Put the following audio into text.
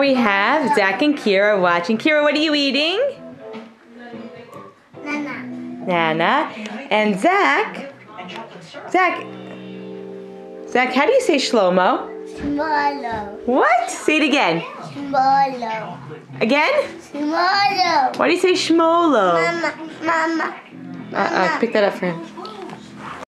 We have Zach and Kiera watching. Kiera, what are you eating? Nana. Nana. And Zach. Zach. Zach, how do you say shlomo? Shmolo. What? Say it again. Shmolo. Again? Shmolo. Why do you say shmolo? Mama. Mama. Uh, uh, pick that up for him.